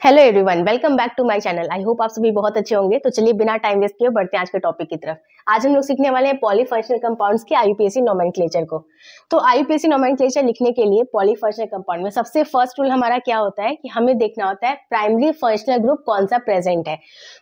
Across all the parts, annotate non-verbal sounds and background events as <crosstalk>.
Hello everyone welcome back to my channel I hope आप सभी बहुत अच्छे होंगे। तो चलिए बिना टाइम वेस्ट किए बढ़ते हैं आज के टॉपिक की तरफ़। आज हम लोग सीखने वाले हैं पॉलीफंक्शनल कंपाउंड्स के आईयूपीएससी नोमेनक्लेचर को। तो आईयूपीएससी नोमेनक्लेचर लिखने के लिए पॉलीफंक्शनल कंपाउंड में सबसे फ़र्स्ट रूल हमारा क्या होता है कि हमें देखना होता है प्राइमरी फंक्शनल ग्रुप कौन सा प्रेजेंट है।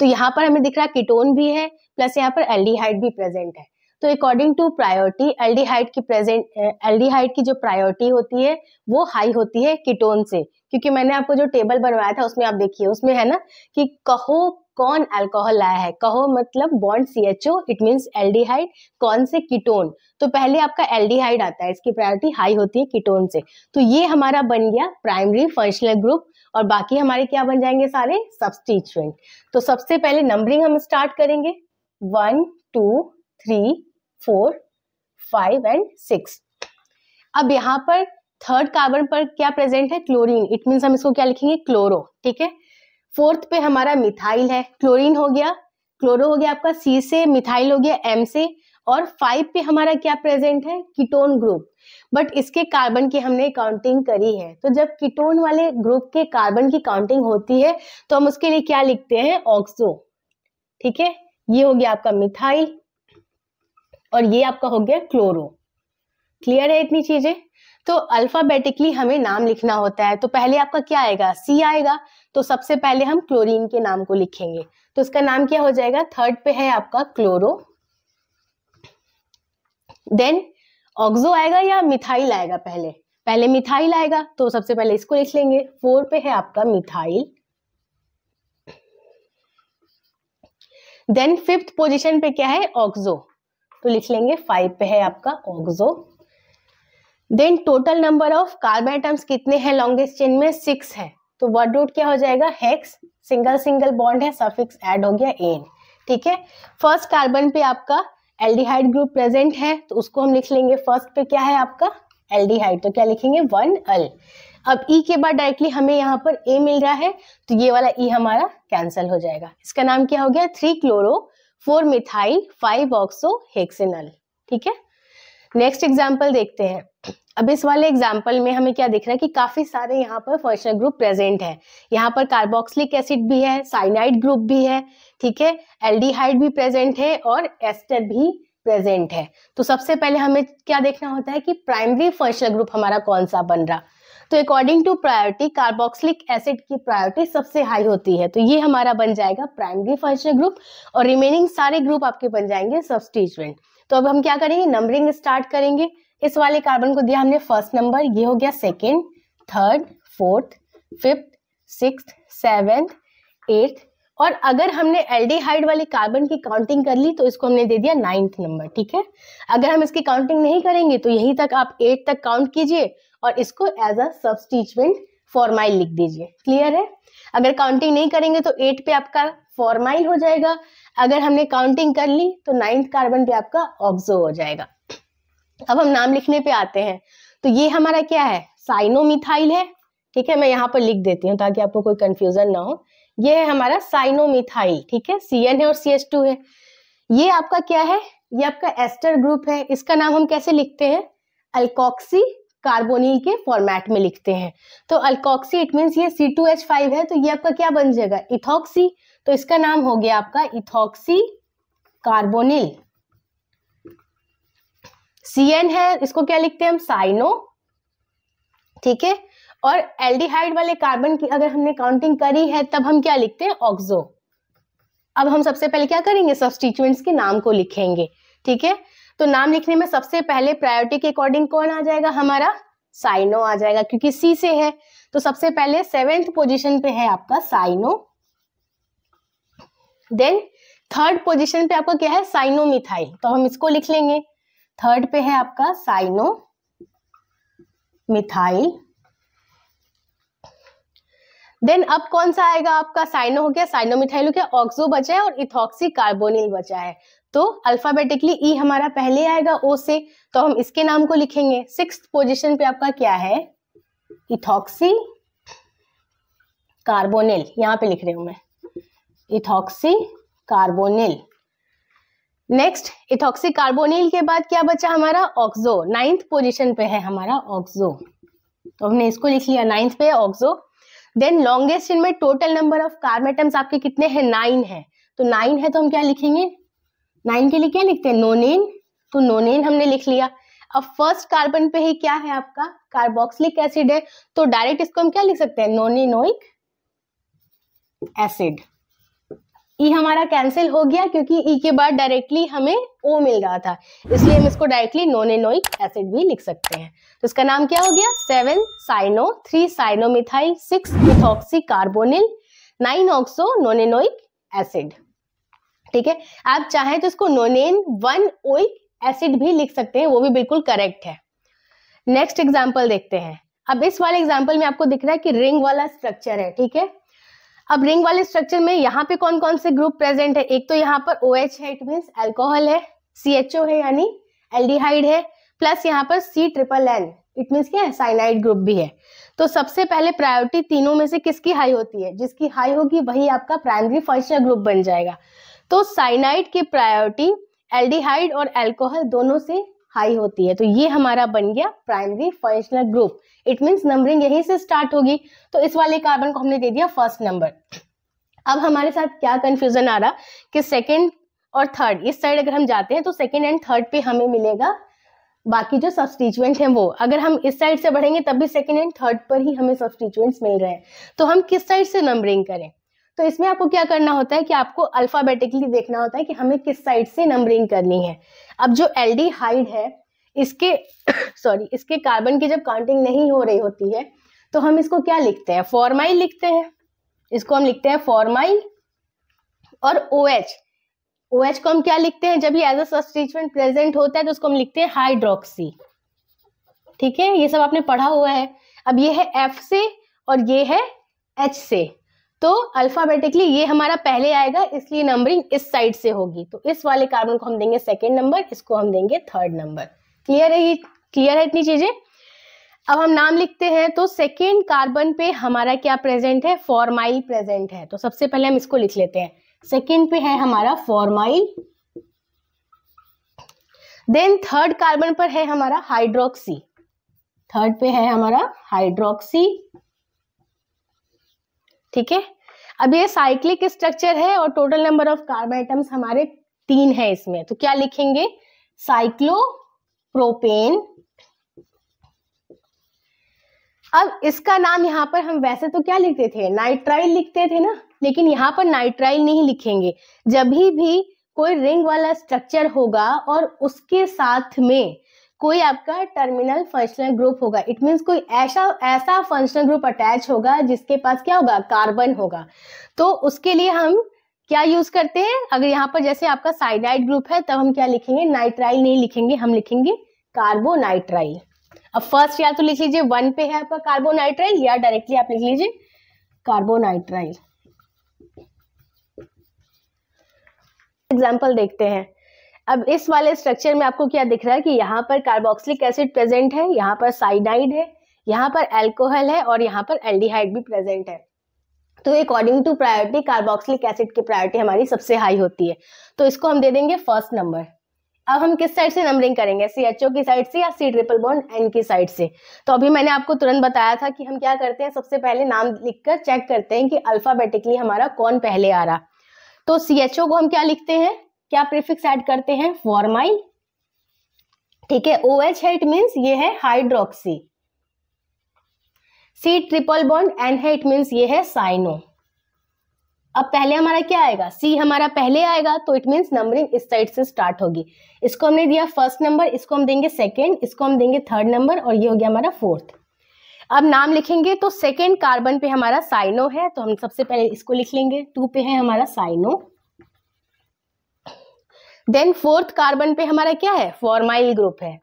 तो यहाँ पर हमें दिख रहा है कीटोन भी है प्लस यहाँ पर एल्डिहाइड भी प्रेजेंट है। तो अकॉर्डिंग टू प्रायोरिटी एल्डिहाइड की प्रेजेंट एल्डिहाइड की जो प्रायोरिटी होती है, वो हाई होती है कीटोन से। क्योंकि मैंने आपको जो टेबल बनवाया था उसमें आप देखिए, उसमें है ना कि कहो कौन अल्कोहल लाया है? कहो मतलब bond C H O it means aldehyde कौन से कीटोन तो पहले आपका एल्डिहाइड आता है, इसकी प्रायोरिटी हाई होती है कीटोन से। तो ये हमारा बन गया प्राइमरी फंक्शनल ग्रुप और बाकी हमारे क्या बन जाएँगे सारे? सब्सटीचुएंट तो सबसे पहले नंबरिंग हम स्टार्ट करेंगे। One two three four five and six अब यहाँ पर थर्ड कार्बन पर क्या प्रेजेंट है? क्लोरीन इट मीन हम इसको क्या लिखेंगे? क्लोरो ठीक है? फोर्थ पे हमारा मिथाइल है। क्लोरीन हो गया। क्लोरो हो गया आपका सी से मिथाइल हो गया एम से। और फाइव पे हमारा क्या प्रेजेंट है? कीटोन ग्रुप बट इसके कार्बन की हमने काउंटिंग करी है। तो जब कीटोन वाले ग्रुप के कार्बन की काउंटिंग होती है तो हम उसके लिए क्या लिखते हैं? ऑक्सो ठीक है? ये हो गया आपका मिथाइल और ये आपका हो गया क्लोरो क्लियर है इतनी चीज़ें? तो अल्फाबेटिकली हमें नाम लिखना होता है। तो पहले आपका क्या आएगा? सी आएगा। तो सबसे पहले हम क्लोरीन के नाम को लिखेंगे। तो इसका नाम क्या हो जाएगा? थर्ड पे है आपका क्लोरो देन ऑक्सो आएगा या मिथाइल आएगा पहले? पहले मिथाइल आएगा। तो सबसे पहले इसको लिख लेंगे। फोर पे है आपका मिथाइल देन फिफ्थ पोजीशन पे क्या है? ऑक्सो तो लिख लेंगे। फाइव पे है आपका oxo then total number of carbon atoms कितने हैं? लॉन्गेस्ट चेन में सिक्स है। तो वर्ड रूट क्या हो जाएगा? हेक्स सिंगल सिंगल बॉन्ड है सफिक्स ऐड हो गया एन ठीक है? फ़र्स्ट कार्बन पे आपका एल्डिहाइड ग्रुप प्रेजेंट है तो उसको हम लिख लेंगे। फ़र्स्ट पे क्या है आपका? एल्डिहाइड तो क्या लिखेंगे? वन अल अब ई e के बाद डायरेक्टली हमें यहाँ पर ए मिल रहा है तो ये वाला ई e हमारा कैंसिल हो जाएगा। इसका नाम क्या हो गया? Three chloro four methyl five oxo hexanal ठीक है? नेक्स्ट एग्ज़ाम्पल देखते हैं। अब इस वाले एग्ज़ाम्पल में हमें क्या दिख रहा है कि काफ़ी सारे यहाँ पर फंक्शनल ग्रुप प्रेजेंट है। यहाँ पर कार्बोक्सिलिक एसिड भी है साइनाइड ग्रुप भी है, ठीक है? एल्डिहाइड भी प्रेजेंट है और एस्टर भी प्रेजेंट है। तो सबसे पहले हमें क्या देखना होता है कि प्राइमरी फंक्शनल ग्रुप हमारा कौन सा बन रहा? तो according to priority carboxylic acid की प्रायोरिटी सबसे हाई होती है। तो ये हमारा बन जाएगा प्राइमरी फंक्शनल ग्रुप और रिमेनिंग सारे ग्रुप आपके बन जाएँगे सब्सटीट्यूएंट तो अब हम क्या करेंगे? नंबरिंग स्टार्ट करेंगे। इस वाले कार्बन को दिया हमने फ़र्स्ट नंबर ये हो गया second third fourth fifth six seventh eighth और अगर हमने एल्डिहाइड वाली कार्बन की काउंटिंग कर ली तो इसको हमने दे दिया नाइन्थ नंबर ठीक है? अगर हम इसकी काउंटिंग नहीं करेंगे तो यहीं तक आप एट तक काउंट कीजिए और इसको एज अ सब्सटीचुएंट फॉर्माइल लिख दीजिए। क्लियर है? अगर काउंटिंग नहीं करेंगे तो एट पे आपका फॉर्माइल हो जाएगा। अगर हमने काउंटिंग कर ली तो नाइन्थ कार्बन भी आपका ऑब्जो हो जाएगा। अब हम नाम लिखने पे आते हैं। तो ये हमारा क्या है? साइनोमिथाइल है। ठीक है, मैं यहाँ पर लिख देती हूँ ताकि आपको कोई कंफ्यूजन ना हो। ये है हमारा साइनोमिथाइल ठीक है? सी एन है और सी है। ये आपका क्या है? ये आपका एस्टर ग्रुप है। इसका नाम हम कैसे लिखते हैं? अल्कोक्सी कार्बोनिल के फॉर्मेट में लिखते हैं। तो अल्कोक्सी इट मीन ये सी टू एच फाइव है तो ये आपका क्या बन जाएगा? इथॉक्सी तो इसका नाम हो गया आपका इथॉक्सी कार्बोनिल सी एन है, इसको क्या लिखते हैं हम? साइनो ठीक है? और एल्डिहाइड वाले कार्बन की अगर हमने काउंटिंग करी है, तब हम क्या लिखते हैं? ऑक्सो अब हम सबसे पहले क्या करेंगे? सब्सटीट्यूएंट्स के नाम को लिखेंगे. ठीक है? तो नाम लिखने में सबसे पहले प्रायोरिटी के अकॉर्डिंग कौन आ जाएगा? हमारा साइनो आ जाएगा, क्योंकि सी से है. तो सबसे पहले सेवेंथ पोजीशन पे है आपका साइनो देन थर्ड पोजीशन पे आपका क्या है? साइनो मिथाइल तो हम इसको लिख लेंगे। थर्ड पे है आपका साइनो मिथाइल देन अब कौन सा आएगा आपका? साइनो हो गया साइनो मिथाइल हो गया ऑक्सो बचा है और इथॉक्सी कार्बोनिल बचा है। तो अल्फाबेटिकली ई e हमारा पहले आएगा ओ से तो हम इसके नाम को लिखेंगे। सिक्स पोजिशन पे आपका क्या है? इथॉक्सी कार्बोनिल यहाँ पे लिख रही हूँ मैं। Ethoxy carbonyl next ethoxy carbonyl के बाद क्या बचा हमारा? ऑक्सो नाइन्थ पोजिशन पे है हमारा ऑक्सो तो हमने इसको लिख लिया नाइन्थ पे ऑक्सो देन लॉन्गेस्ट चेन में टोटल नंबर ऑफ़ कार्बन आपके कितने हैं? नाइन है. तो नाइन है तो हम क्या लिखेंगे? नाइन के लिए क्या लिखते हैं? नोनेन तो नोनेन हमने लिख लिया. अब फ़र्स्ट कार्बन पे ही क्या है आपका? कार्बोक्सिलिक एसिड है. तो डायरेक्ट इसको हम क्या लिख सकते हैं? नोनिनोइक एसिड ई हमारा कैंसिल हो गया क्योंकि ई के बाद डायरेक्टली हमें ओ मिल रहा था। इसलिए हम इसको डायरेक्टली नोनेनोइक एसिड भी लिख सकते हैं। तो इसका नाम क्या हो गया? Seven cyano three cyanomethyl six methoxy carbonyl nine oxo nonenoic acid ठीक है? आप चाहें तो इसको नोनेन वन ओइक एसिड भी लिख सकते हैं, वो भी बिल्कुल करेक्ट है। नेक्स्ट एग्ज़ाम्पल देखते हैं। अब इस वाले एग्ज़ाम्पल में आपको दिख रहा है कि रिंग वाला स्ट्रक्चर है, ठीक है? अब रिंग वाले स्ट्रक्चर में यहाँ पे कौन कौन से ग्रुप प्रेजेंट है? एक तो यहाँ पर ओ OH है इट मीन एल्कोहल है सी एच ओ है यानी एल्डिहाइड है प्लस यहाँ पर C triple N it mean क्या है साइनाइड ग्रुप भी है। तो सबसे पहले प्रायोरिटी तीनों में से किसकी हाई होती है? जिसकी हाई होगी, वही आपका प्राइमरी फंक्शनल ग्रुप बन जाएगा। तो साइनाइड की प्रायोरिटी एल्डिहाइड और एल्कोहल दोनों से हाई होती है। तो ये हमारा बन गया primary functional group it means numbering यहीं से स्टार्ट होगी। तो इस वाले कार्बन को हमने दे दिया फ़र्स्ट नंबर अब हमारे साथ क्या कंफ्यूजन आ रहा कि सेकेंड और थर्ड इस साइड अगर हम जाते हैं तो सेकेंड एंड थर्ड पे हमें मिलेगा। बाकी जो सब्सटीचुएंट हैं वो, अगर हम इस साइड से बढ़ेंगे तब भी सेकेंड एंड थर्ड पर ही हमें सब्सटीचुएंट्स मिल रहे हैं। तो हम किस साइड से नंबरिंग करें? तो इसमें आपको क्या करना होता है कि आपको अल्फाबेटिकली देखना होता है कि हमें किस साइड से नंबरिंग करनी है। अब जो एलडी हाइड है, इसके <coughs> सॉरी इसके कार्बन की जब काउंटिंग नहीं हो रही होती है तो हम इसको क्या लिखते हैं? फॉर्माइल लिखते हैं। इसको हम लिखते हैं फॉर्माइल और ओ एच ओ एच को हम क्या लिखते हैं? जब ये एज अ प्रेजेंट होता है तो उसको हम लिखते हैं हाइड्रोक्सी ठीक है? ये सब आपने पढ़ा हुआ है। अब ये है एफ़ से और ये है एच से। तो अल्फाबेटिकली ये हमारा पहले आएगा, इसलिए नंबरिंग इस साइड से होगी। तो इस वाले कार्बन को हम देंगे सेकेंड नंबर इसको हम देंगे थर्ड नंबर क्लियर है ये? क्लियर है इतनी चीज़ें? अब हम नाम लिखते हैं तो सेकेंड कार्बन पे हमारा क्या प्रेजेंट है? फॉर्माइल प्रेजेंट है। तो सबसे पहले हम इसको लिख लेते हैं। सेकेंड पे है हमारा फॉर्माइल देन थर्ड कार्बन पर है हमारा हाइड्रोक्सी थर्ड पे है हमारा हाइड्रोक्सी ठीक है? अब ये साइक्लिक स्ट्रक्चर है और total number of carbon items हमारे तीन है इसमें। तो क्या लिखेंगे? साइक्लो प्रोपेन अब इसका नाम यहाँ पर हम वैसे तो क्या लिखते थे? नाइट्राइल लिखते थे ना? लेकिन यहाँ पर नाइट्राइल नहीं लिखेंगे। जब भी, भी कोई रिंग वाला स्ट्रक्चर होगा और उसके साथ में कोई आपका टर्मिनल फंक्शनल ग्रुप होगा। इट मीन्स कोई ऐसा ऐसा फंक्शनल ग्रुप अटैच होगा जिसके पास क्या होगा? कार्बन होगा। तो उसके लिए हम क्या यूज़ करते हैं? अगर यहाँ पर जैसे आपका साइनाइड ग्रुप है, तब हम क्या लिखेंगे? नाइट्राइल नहीं लिखेंगे, हम लिखेंगे कार्बोनाइट्राइल अब फ़र्स्ट या तो लिख लीजिए वन पे है आपका कार्बोनाइट्राइल या डायरेक्टली आप लिख लीजिए कार्बोनाइट्राइल एग्ज़ाम्पल देखते हैं। अब इस वाले स्ट्रक्चर में आपको क्या दिख रहा है कि यहाँ पर कार्बोक्सिलिक एसिड प्रेजेंट है, यहाँ पर साइनाइड है, यहाँ पर एल्कोहल है और यहाँ पर एल्डिहाइड भी प्रेजेंट है। तो according to priority carboxylic acid की प्रायोरिटी हमारी सबसे हाई होती है। तो इसको हम दे देंगे फ़र्स्ट नंबर अब हम किस साइड से नंबरिंग करेंगे? सी एच ओ की साइड से या सी ट्रिपल बॉन्ड एन की साइड से? तो अभी मैंने आपको तुरंत बताया था कि हम क्या करते हैं, सबसे पहले नाम लिखकर चेक करते हैं कि अल्फाबेटिकली हमारा कौन पहले आ रहा। तो सी एच ओ को हम क्या लिखते हैं? क्या प्रीफिक्स ऐड करते हैं? फॉर्माइल ठीक है ओ एच है इट मीन्स ये है hydroxy C triple bond N है इट मीन्स ये है साइनो अब पहले हमारा क्या आएगा? सी हमारा पहले आएगा तो इट मीन्स नंबरिंग इस साइड से स्टार्ट होगी. इसको हमने दिया फ़र्स्ट नंबर इसको हम देंगे सेकेंड इसको हम देंगे थर्ड नंबर और ये हो गया हमारा फोर्थ अब नाम लिखेंगे तो सेकेंड कार्बन पे हमारा साइनो है तो हम सबसे पहले इसको लिख लेंगे. टू पे है हमारा साइनो देन फोर्थ कार्बन पे हमारा क्या है? फॉर्माइल ग्रुप है।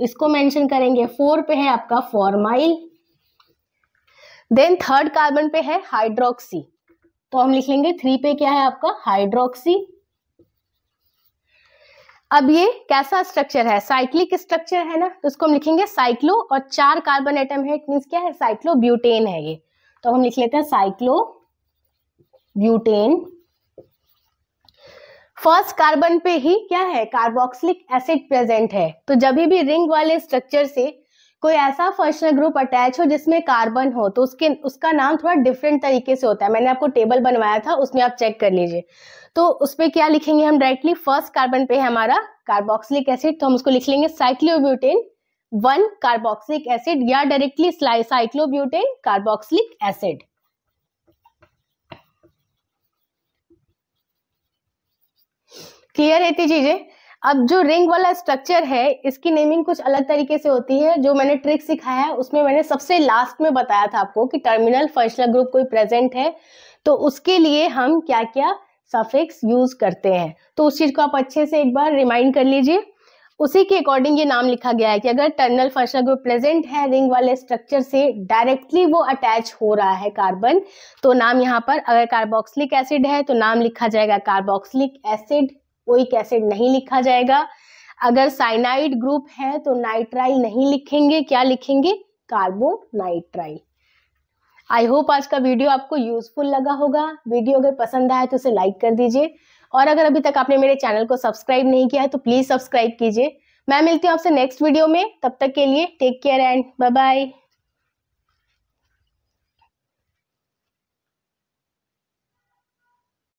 इसको मेंशन करेंगे। फोर पे है आपका फॉर्माइल देन थर्ड कार्बन पे है हाइड्रोक्सी तो हम लिख लेंगे थ्री पे क्या है आपका? हाइड्रोक्सी अब ये कैसा स्ट्रक्चर है? साइक्लिक स्ट्रक्चर है ना? तो इसको हम लिखेंगे साइक्लो और चार कार्बन एटम है। इट मीन क्या है? साइक्लो ब्यूटेन है ये। तो हम लिख लेते हैं साइक्लो ब्यूटेन फ़र्स्ट कार्बन पे ही क्या है? कार्बोक्सिलिक एसिड प्रेजेंट है। तो जब भी रिंग वाले स्ट्रक्चर से कोई ऐसा फंक्शनल ग्रुप अटैच हो जिसमें कार्बन हो तो उसके, उसका नाम थोड़ा डिफरेंट तरीके से होता है। मैंने आपको टेबल बनवाया था, उसमें आप चेक कर लीजिए। तो उस पर क्या लिखेंगे हम डायरेक्टली फ़र्स्ट कार्बन पे है हमारा कार्बोक्सिलिक एसिड तो हम उसको लिख लेंगे साइक्लोब्यूटेन वन कार्बोक्सिलिक एसिड या directly cyclobutane carboxylic acid clear है रहती चीज़ें? अब जो रिंग वाला स्ट्रक्चर है, इसकी नेमिंग कुछ अलग तरीके से होती है। जो मैंने ट्रिक सिखाया है, उसमें मैंने सबसे लास्ट में बताया था आपको कि टर्मिनल फंक्शनल ग्रुप कोई प्रेजेंट है। तो उसके लिए हम क्या क्या सफिक्स यूज़ करते हैं। तो उस चीज़ को आप अच्छे से एक बार रिमाइंड कर लीजिए। उसी के अकॉर्डिंग ये नाम लिखा गया है कि अगर टर्मिनल फंक्शनल ग्रुप प्रेजेंट है, रिंग वाले स्ट्रक्चर से डायरेक्टली वो अटैच हो रहा है कार्बन तो नाम यहाँ पर अगर कार्बोक्सिलिक एसिड है तो नाम लिखा जाएगा कार्बोक्सिलिक एसिड ओइक एसिड नहीं लिखा जाएगा। अगर साइनाइड ग्रुप है तो नाइट्राइल नहीं लिखेंगे। क्या लिखेंगे? कार्बोनाइट्राइल। आई होप आज का वीडियो आपको यूजफुल लगा होगा। वीडियो अगर पसंद आए तो उसे लाइक कर दीजिए। और अगर अभी तक आपने मेरे चैनल को सब्सक्राइब नहीं किया है तो प्लीज़ सब्सक्राइब कीजिए। मैं मिलती हूँ आपसे नेक्स्ट वीडियो में। तब तक के लिए take care and bye bye.